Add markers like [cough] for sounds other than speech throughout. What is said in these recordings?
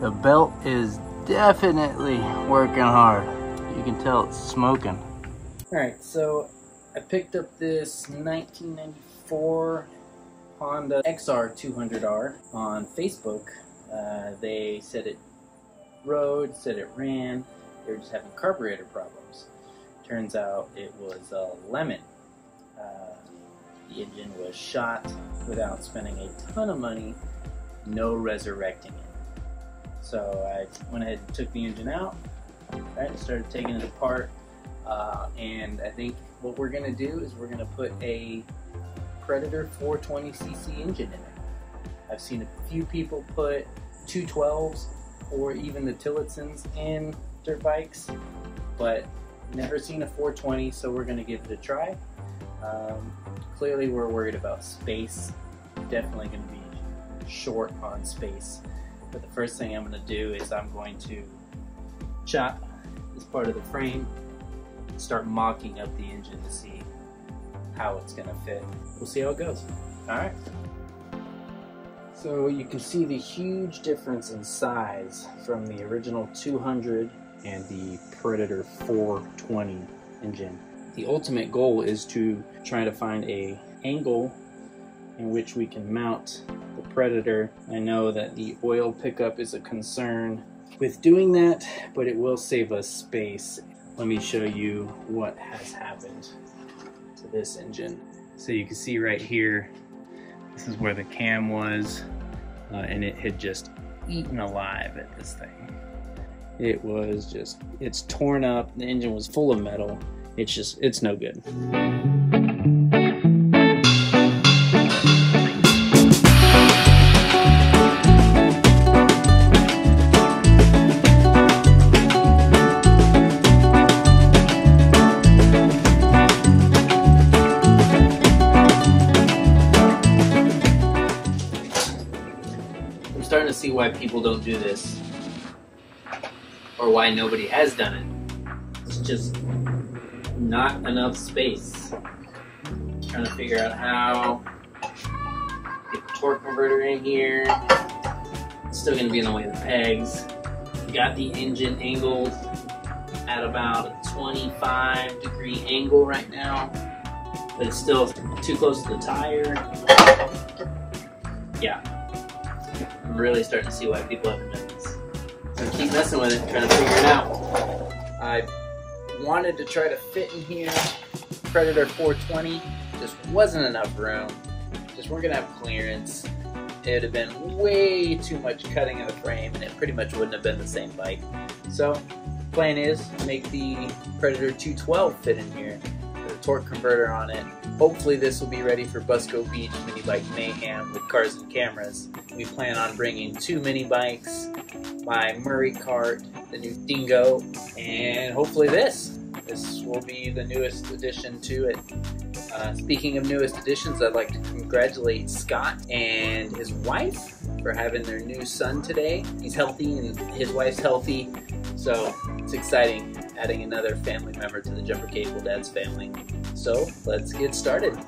The belt is definitely working hard. You can tell it's smoking. Alright, so I picked up this 1994 Honda XR 200R on Facebook. Uh, they said it rode, said it ran. They were just having carburetor problems. Turns out it was a lemon. Uh, the engine was shot without spending a ton of money, no resurrecting it. So I went ahead and took the engine out, right, started taking it apart, uh, and I think what we're gonna do is we're gonna put a Predator 420cc engine in it. I've seen a few people put 212s or even the Tillotsons in dirt bikes, but never seen a 420, so we're gonna give it a try. Um, clearly we're worried about space, definitely gonna be short on space. But the first thing I'm gonna do is I'm going to chop this part of the frame, and start mocking up the engine to see how it's gonna fit. We'll see how it goes. All right. So you can see the huge difference in size from the original 200 and the Predator 420 engine. The ultimate goal is to try to find a angle in which we can mount the Predator. I know that the oil pickup is a concern with doing that, but it will save us space. Let me show you what has happened to this engine. So you can see right here, this is where the cam was, uh, and it had just eaten alive at this thing. It was just, it's torn up, the engine was full of metal. It's just, it's no good. I'm starting to see why people don't do this, or why nobody has done it. It's just not enough space. Trying to figure out how get the torque converter in here. It's still going to be in the way of the pegs. Got the engine angled at about a 25 degree angle right now, but it's still too close to the tire. Yeah, I'm really starting to see why people haven't done this. So keep messing with it, trying to figure it out. I wanted to try to fit in here Predator 420, just wasn't enough room. Just weren't gonna have clearance. It would have been way too much cutting of the frame, and it pretty much wouldn't have been the same bike. So, plan is make the Predator 212 fit in here. Torque converter on it. Hopefully, this will be ready for Busco Beach Mini Bike Mayhem with cars and cameras. We plan on bringing two mini bikes, my Murray cart, the new Dingo, and hopefully this. This will be the newest addition to it. Uh, speaking of newest additions, I'd like to congratulate Scott and his wife for having their new son today. He's healthy and his wife's healthy, so it's exciting adding another family member to the Jumper Cable Dad's family. So let's get started.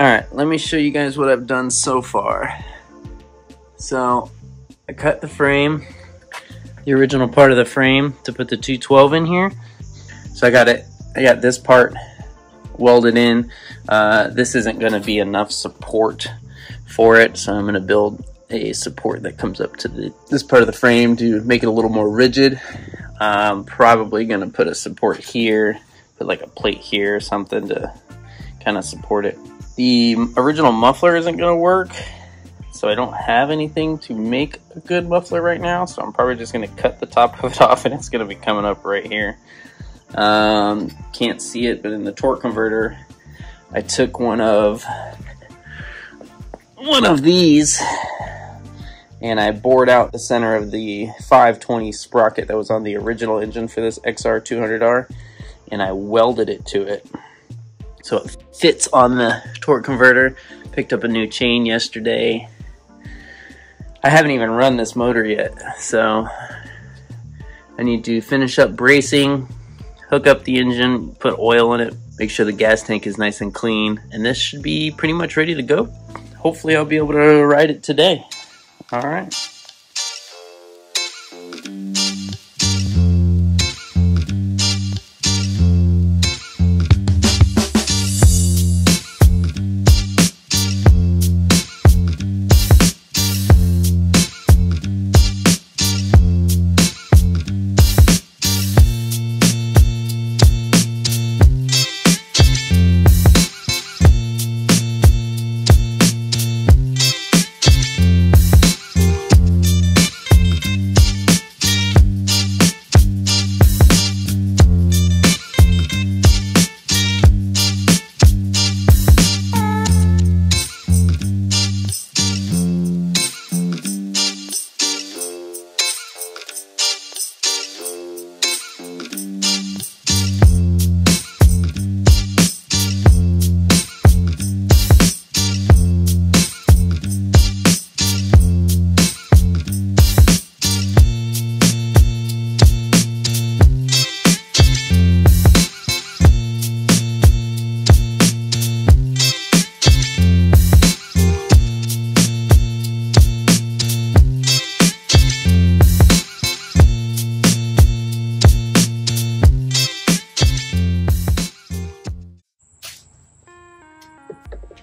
Alright, let me show you guys what I've done so far. So, I cut the frame, the original part of the frame to put the 212 in here. So I got it, I got this part welded in. Uh, this isn't going to be enough support for it, so I'm going to build a support that comes up to the, this part of the frame to make it a little more rigid. I'm probably going to put a support here, put like a plate here or something to kind of support it. The original muffler isn't going to work, so I don't have anything to make a good muffler right now, so I'm probably just going to cut the top [laughs] of it off and it's going to be coming up right here. Um, can't see it, but in the torque converter, I took one of one of these and I bored out the center of the 520 sprocket that was on the original engine for this XR200R, and I welded it to it. So it fits on the torque converter. Picked up a new chain yesterday. I haven't even run this motor yet, so I need to finish up bracing, hook up the engine, put oil in it, make sure the gas tank is nice and clean, and this should be pretty much ready to go. Hopefully I'll be able to ride it today. All right.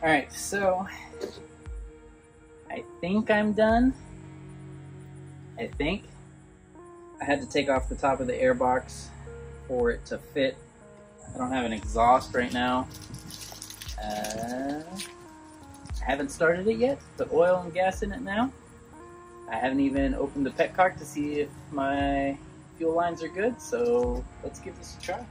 Alright, so I think I'm done. I think. I had to take off the top of the airbox for it to fit. I don't have an exhaust right now. Uh, I haven't started it yet. Put oil and gas in it now. I haven't even opened the petcock to see if my fuel lines are good, so let's give this a try.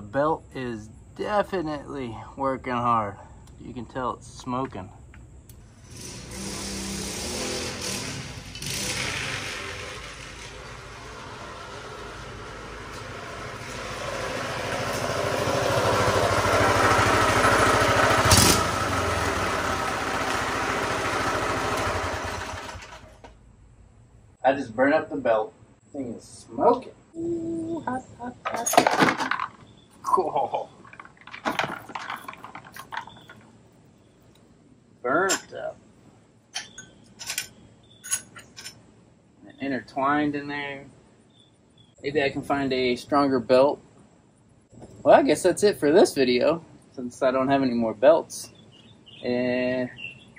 The belt is definitely working hard. You can tell it's smoking. I just burned up the belt. Thing is smoking. Ooh. Ooh, hot, hot, hot. Cool. Burnt up. And intertwined in there. Maybe I can find a stronger belt. Well, I guess that's it for this video, since I don't have any more belts. And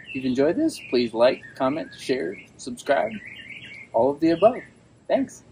if you've enjoyed this, please like, comment, share, subscribe, all of the above. Thanks.